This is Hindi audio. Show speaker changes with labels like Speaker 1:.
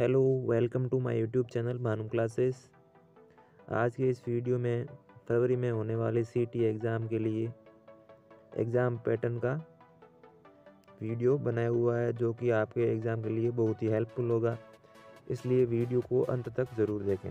Speaker 1: Hello, welcome to my YouTube channel Bhanu classes. आज के इस वीडियो में, फरवरी में होने वाले सीटी एग्ज़ाम के लिए एग्ज़ाम पैटर्न का वीडियो बनाया हुआ है, जो कि आपके एग्ज़ाम के लिए बहुत ही हेल्पफुल होगा। इसलिए वीडियो को अंत तक ज़रूर देखें।